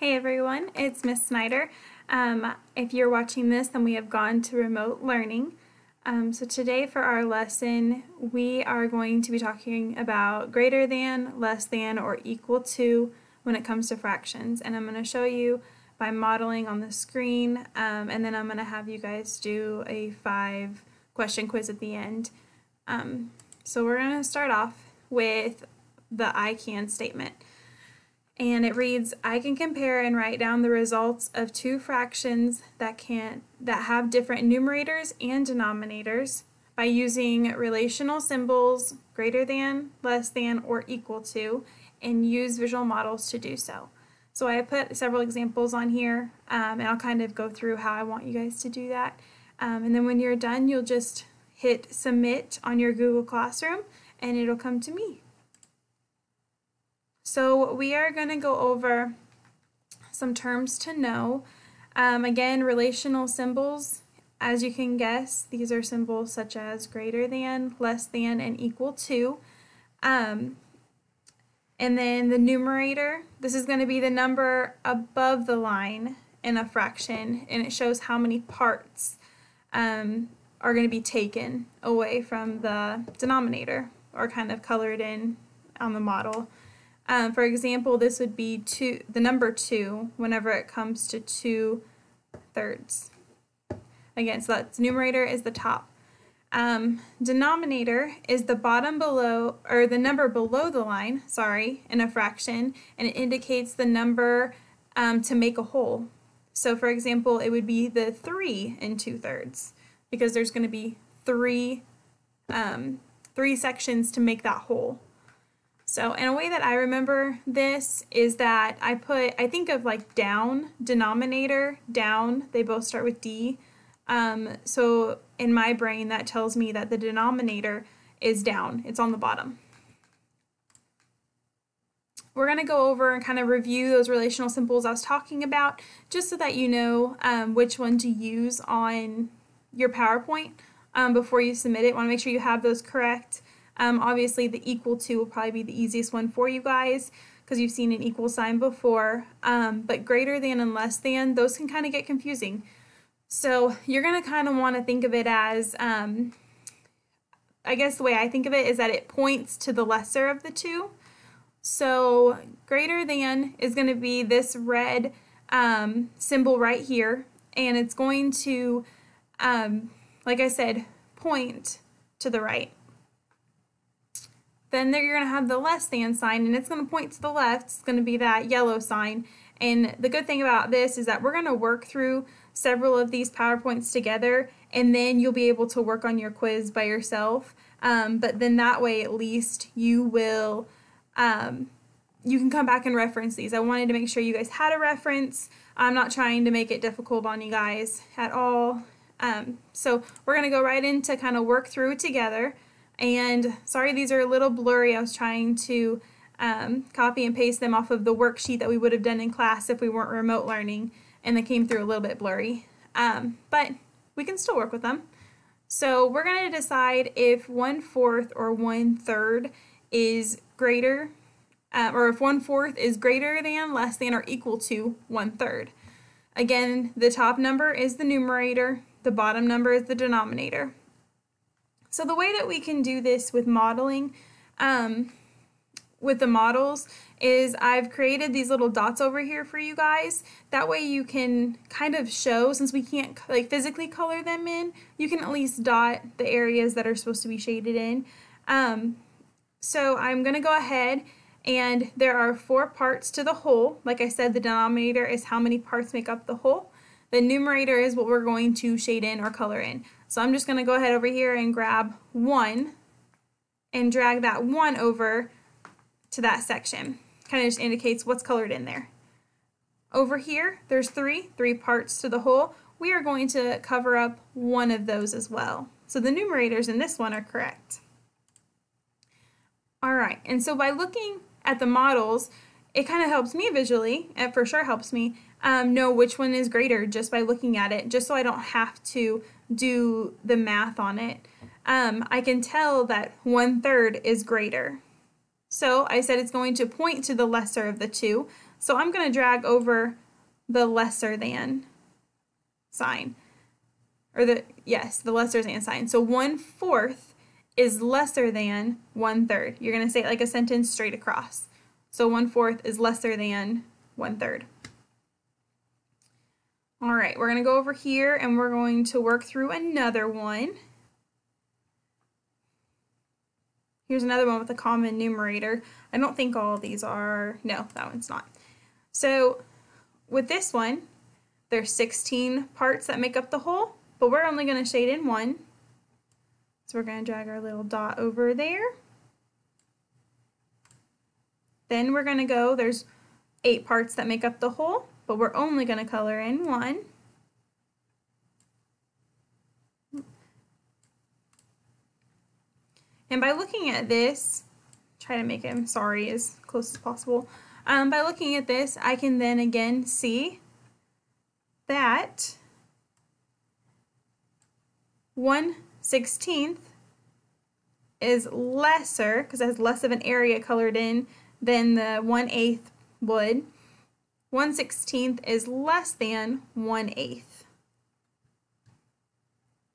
Hey everyone, it's Miss Snyder. Um, if you're watching this, then we have gone to remote learning. Um, so today for our lesson, we are going to be talking about greater than, less than, or equal to when it comes to fractions. And I'm going to show you by modeling on the screen, um, and then I'm going to have you guys do a five question quiz at the end. Um, so we're going to start off with the I can statement and it reads I can compare and write down the results of two fractions that can that have different numerators and denominators by using relational symbols greater than, less than, or equal to, and use visual models to do so. So I put several examples on here, um, and I'll kind of go through how I want you guys to do that. Um, and then when you're done, you'll just hit submit on your Google Classroom, and it'll come to me. So we are going to go over some terms to know. Um, again, relational symbols, as you can guess, these are symbols such as greater than, less than, and equal to. Um, and then the numerator, this is going to be the number above the line in a fraction, and it shows how many parts um, are going to be taken away from the denominator or kind of colored in on the model. Um, for example, this would be two, the number 2 whenever it comes to 2 thirds. Again, so that's numerator is the top. Um, denominator is the bottom below, or the number below the line, sorry, in a fraction, and it indicates the number um, to make a whole. So for example, it would be the 3 and 2 thirds, because there's going to be three, um, three sections to make that whole. So, in a way that I remember this is that I put, I think of like down, denominator, down, they both start with D. Um, so, in my brain, that tells me that the denominator is down, it's on the bottom. We're going to go over and kind of review those relational symbols I was talking about, just so that you know um, which one to use on your PowerPoint um, before you submit it. Want to make sure you have those correct. Um, obviously, the equal to will probably be the easiest one for you guys because you've seen an equal sign before. Um, but greater than and less than, those can kind of get confusing. So you're going to kind of want to think of it as, um, I guess the way I think of it is that it points to the lesser of the two. So greater than is going to be this red um, symbol right here, and it's going to, um, like I said, point to the right. Then there you're going to have the less than sign, and it's going to point to the left. It's going to be that yellow sign. And the good thing about this is that we're going to work through several of these PowerPoints together, and then you'll be able to work on your quiz by yourself. Um, but then that way, at least, you will, um, you can come back and reference these. I wanted to make sure you guys had a reference. I'm not trying to make it difficult on you guys at all. Um, so we're going to go right into kind of work through together. And sorry, these are a little blurry. I was trying to um, copy and paste them off of the worksheet that we would have done in class if we weren't remote learning, and they came through a little bit blurry. Um, but we can still work with them. So we're going to decide if one fourth or one third is greater, uh, or if one fourth is greater than, less than, or equal to one third. Again, the top number is the numerator, the bottom number is the denominator. So the way that we can do this with modeling, um, with the models, is I've created these little dots over here for you guys. That way you can kind of show, since we can't like physically color them in, you can at least dot the areas that are supposed to be shaded in. Um, so I'm going to go ahead and there are four parts to the whole. Like I said, the denominator is how many parts make up the whole. The numerator is what we're going to shade in or color in. So I'm just going to go ahead over here and grab 1 and drag that 1 over to that section. Kind of just indicates what's colored in there. Over here, there's three, three parts to the whole. We are going to cover up one of those as well. So the numerators in this one are correct. All right, and so by looking at the models, it kind of helps me visually, it for sure helps me um, know which one is greater just by looking at it, just so I don't have to do the math on it. Um, I can tell that one third is greater. So I said it's going to point to the lesser of the two. So I'm going to drag over the lesser than sign. Or the, yes, the lesser than sign. So one fourth is lesser than one third. You're going to say it like a sentence straight across. So one fourth is lesser than 1 third. All right, we're going to go over here and we're going to work through another one. Here's another one with a common numerator. I don't think all these are, no, that one's not. So with this one, there's 16 parts that make up the whole, but we're only going to shade in one. So we're going to drag our little dot over there. Then we're going to go, there's eight parts that make up the whole, but we're only going to color in one. And by looking at this, try to make him sorry as close as possible. Um, by looking at this, I can then again see that 1 16th is lesser, because it has less of an area colored in than the 1 8th would. 1 16th is less than 1 8th.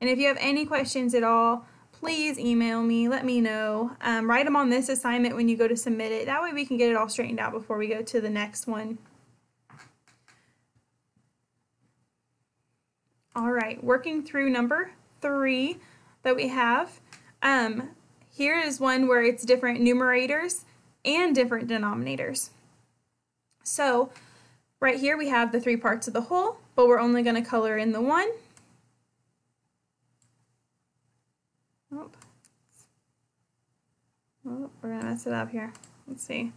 And if you have any questions at all, please email me, let me know. Um, write them on this assignment when you go to submit it. That way we can get it all straightened out before we go to the next one. All right, working through number three that we have. Um, here is one where it's different numerators and different denominators. So right here we have the three parts of the whole, but we're only going to color in the one. Oh, oh we're going to mess it up here. Let's see.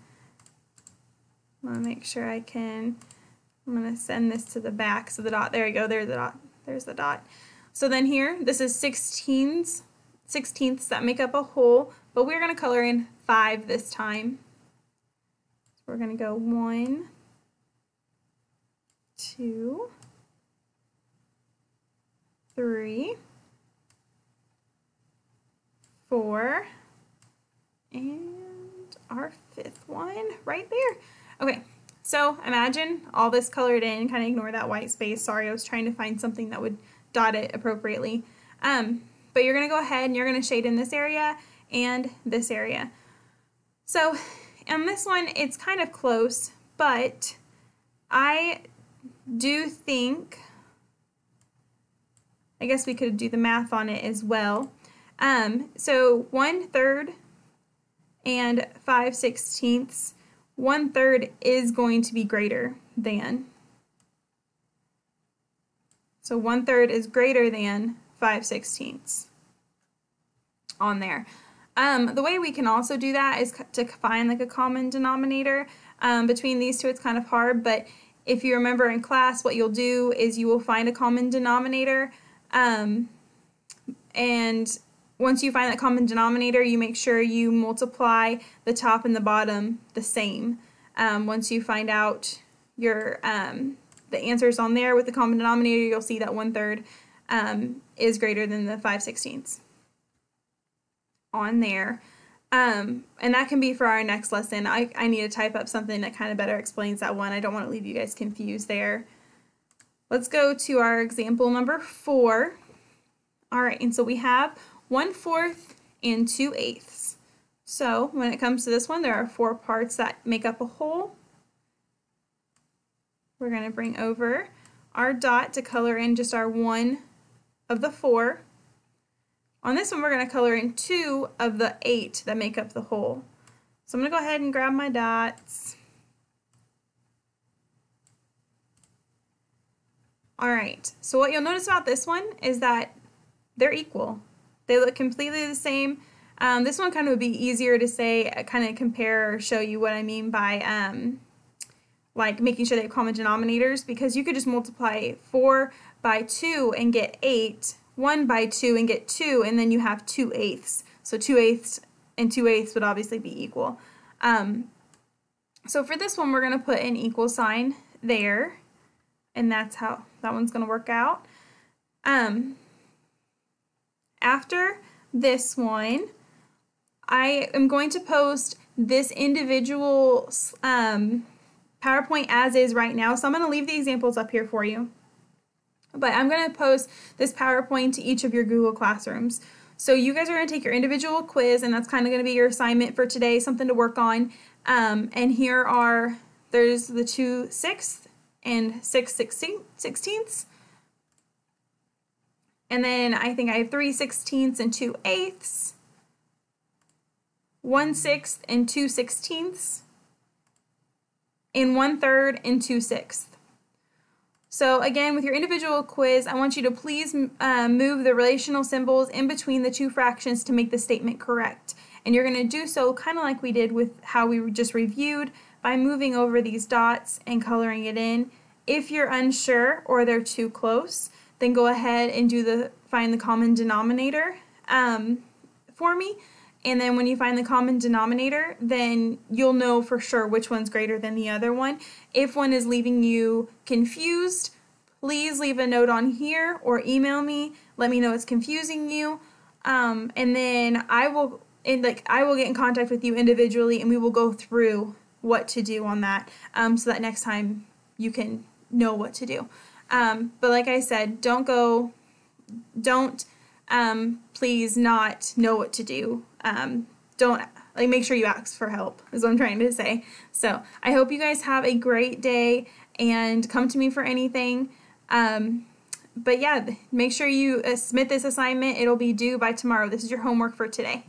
I want to make sure I can, I'm going to send this to the back. So the dot, there you go, there's the dot, there's the dot. So then here, this is 16ths, 16ths that make up a whole, but we're going to color in 5 this time. So we're going to go 1, 2, 3, 4, and our fifth one right there. Okay, so imagine all this colored in, kind of ignore that white space. Sorry, I was trying to find something that would dot it appropriately. Um, but you're going to go ahead and you're going to shade in this area and this area. So on this one, it's kind of close, but I do think, I guess we could do the math on it as well. Um, so one third and five sixteenths, one third is going to be greater than so one third is greater than 5 sixteenths on there. Um, the way we can also do that is to find like a common denominator. Um, between these two, it's kind of hard, but if you remember in class, what you'll do is you will find a common denominator. Um, and once you find that common denominator, you make sure you multiply the top and the bottom the same. Um, once you find out your um, the answers on there with the common denominator, you'll see that one third um, is greater than the 5 sixteenths on there. Um, and that can be for our next lesson. I, I need to type up something that kind of better explains that one. I don't want to leave you guys confused there. Let's go to our example number four. All right, and so we have 1 fourth and 2 eighths. So when it comes to this one, there are four parts that make up a whole. We're going to bring over our dot to color in just our one of the four. On this one, we're going to color in two of the eight that make up the whole. So I'm going to go ahead and grab my dots. All right, so what you'll notice about this one is that they're equal. They look completely the same. Um, this one kind of would be easier to say, uh, kind of compare or show you what I mean by um, like making sure they have common denominators because you could just multiply 4 by 2 and get 8, 1 by 2 and get 2, and then you have 2 eighths. So 2 eighths and 2 eighths would obviously be equal. Um, so for this one, we're going to put an equal sign there, and that's how that one's going to work out. Um, after this one, I am going to post this individual um, PowerPoint as is right now. So I'm going to leave the examples up here for you. But I'm going to post this PowerPoint to each of your Google Classrooms. So you guys are going to take your individual quiz, and that's kind of going to be your assignment for today, something to work on. Um, and here are, there's the two sixths and six sixteenths. And then I think I have three sixteenths and two eighths, one sixth and two sixteenths, and one third and two sixths. So again, with your individual quiz, I want you to please uh, move the relational symbols in between the two fractions to make the statement correct. And you're going to do so kind of like we did with how we just reviewed by moving over these dots and coloring it in. If you're unsure or they're too close, then go ahead and do the find the common denominator um, for me. And then when you find the common denominator, then you'll know for sure which one's greater than the other one. If one is leaving you confused, please leave a note on here or email me. Let me know it's confusing you. Um, and then I will and like I will get in contact with you individually and we will go through what to do on that um, so that next time you can know what to do. Um, but like I said, don't go, don't um, please not know what to do. Um, don't like make sure you ask for help is what I'm trying to say. So I hope you guys have a great day and come to me for anything. Um, but yeah, make sure you uh, submit this assignment. It'll be due by tomorrow. This is your homework for today.